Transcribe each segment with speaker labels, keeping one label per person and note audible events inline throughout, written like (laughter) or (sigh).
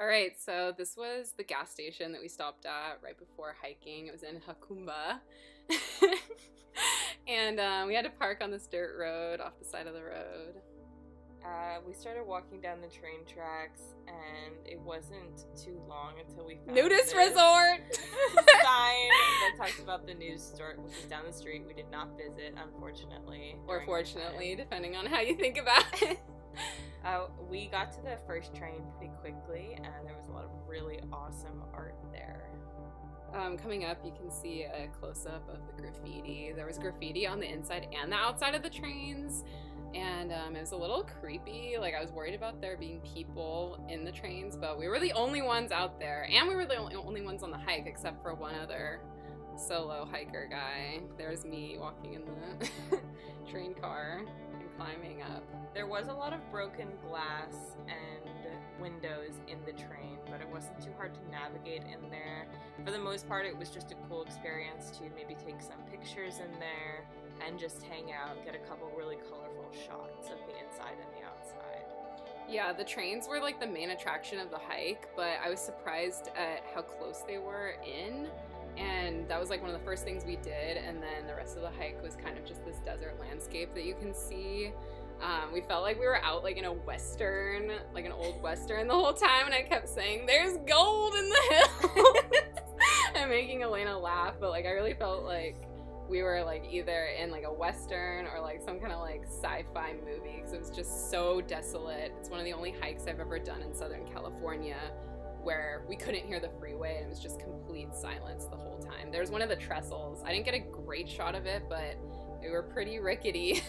Speaker 1: All right, so this was the gas station that we stopped at right before hiking. It was in Jacumba. (laughs) and um, we had to park on this dirt road off the side of the road.
Speaker 2: Uh, we started walking down the train tracks, and it wasn't too long until we found
Speaker 1: Nudist
Speaker 2: this
Speaker 1: resort! (laughs)
Speaker 2: sign (laughs) that talks about the news store, which is down the street. We did not visit, unfortunately.
Speaker 1: or fortunately, depending on how you think about it.
Speaker 2: Uh, we got to the first train pretty quickly, and there was a lot of really awesome art there.
Speaker 1: Um, coming up, you can see a close up of the graffiti. There was graffiti on the inside and the outside of the trains, and um, it was a little creepy. Like, I was worried about there being people in the trains, but we were the only ones out there, and we were the only, ones on the hike, except for one other solo hiker guy. There's me walking in the (laughs) train car climbing up.
Speaker 2: There was a lot of broken glass and windows in the train, but it wasn't too hard to navigate in there. For the most part, it was just a cool experience to maybe take some pictures in there and just hang out, get a couple really colorful shots of the inside and the outside.
Speaker 1: Yeah, the trains were like the main attraction of the hike, but I was surprised at how close they were in. And that was like one of the first things we did. And then the rest of the hike was kind of just this desert landscape that you can see. Um, we felt like we were out like in a western, like an old western the whole time. And I kept saying, There's gold in the hills. (laughs) and making Elena laugh. But like, I really felt like we were like either in like a western or like some kind of like sci-fi movie because it was just so desolate. It's one of the only hikes I've ever done in Southern California where we couldn't hear the freeway and it was just complete silence the whole time. There's one of the trestles. I didn't get a great shot of it, but they were pretty rickety.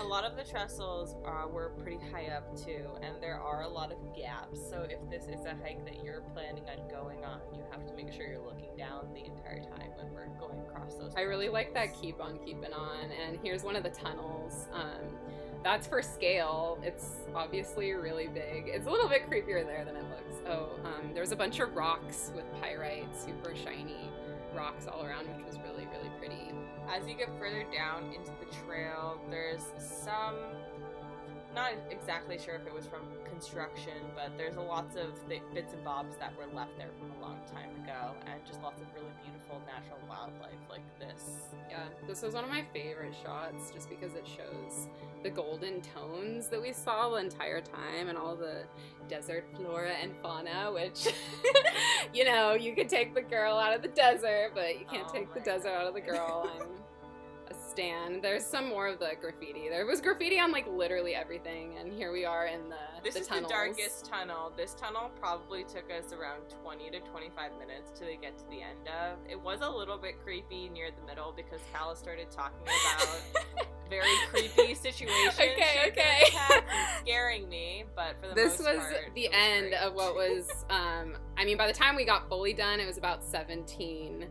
Speaker 2: A lot of the trestles uh, were pretty high up too, and there are a lot of gaps. So if this is a hike that you're planning on going on, you have to make sure you're looking down the entire time when we're going across those.
Speaker 1: I really like that keep on keeping on. And here's one of the tunnels. Um, that's for scale. It's obviously really big. It's a little bit creepier there than it looks. Oh, um, there's a bunch of rocks with pyrite, super shiny rocks all around, which was really, really pretty.
Speaker 2: As you get further down into the trail, there's some. Not exactly sure if it was from construction, but there's a lots of bits and bobs that were left there from a long time ago, and just lots of really beautiful natural wildlife like this.
Speaker 1: Yeah, this was one of my favorite shots just because it shows the golden tones that we saw the entire time and all the desert flora and fauna, which, (laughs) you know, you could take the girl out of the desert, but you can't
Speaker 2: Oh
Speaker 1: take the
Speaker 2: my
Speaker 1: desert out of the girl. (laughs) There's some more of the graffiti. There was graffiti on like literally everything, and here we are in the,
Speaker 2: This
Speaker 1: the
Speaker 2: is
Speaker 1: tunnels.
Speaker 2: the darkest tunnel. This tunnel probably took us around 20 to 25 minutes to get to the end of. It was a little bit creepy near the middle because Calla started talking about (laughs) very creepy situations.
Speaker 1: Okay, okay.
Speaker 2: scaring me, but for the
Speaker 1: this
Speaker 2: most
Speaker 1: was
Speaker 2: part,
Speaker 1: the
Speaker 2: was
Speaker 1: end
Speaker 2: great.
Speaker 1: of what was (laughs) um i mean by the time we got fully done it was about 17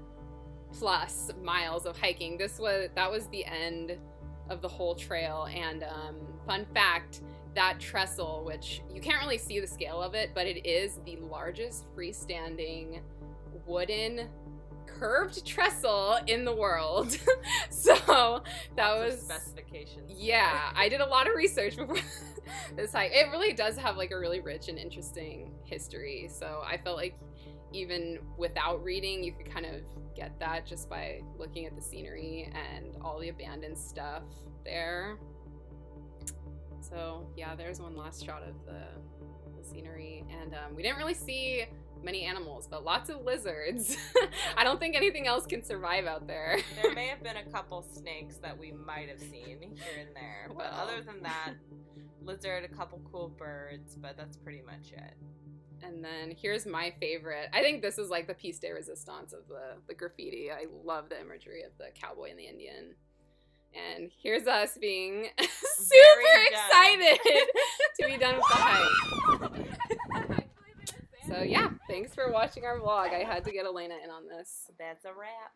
Speaker 1: plus miles of hiking. This was that was the end of the whole trail. And um fun fact that trestle which you can't really see the scale of it but it is the largest freestanding wooden curved trestle in the world. (laughs) So that was
Speaker 2: specifications.
Speaker 1: yeah, (laughs) I did a lot of research before (laughs) this hike. It really does have like a really rich and interesting history. So I felt like even without reading, you could kind of get that just by looking at the scenery and all the abandoned stuff there. So yeah, there's one last shot of the, the scenery, and um, we didn't really see many animals, but lots of lizards. (laughs) I don't think anything else can survive out there.
Speaker 2: There may (laughs) have been a couple snakes that we might have seen here and there, but
Speaker 1: Well.
Speaker 2: other than that, (laughs) lizard, a couple cool birds, but that's pretty much it.
Speaker 1: And then here's my favorite. I think this is like the piece de resistance of the, the graffiti. I love the imagery of the cowboy and the Indian. And here's us being super excited (laughs) to be done with the hike. (laughs) So yeah, thanks for watching our vlog. I had to get Elena in on this.
Speaker 2: That's a wrap.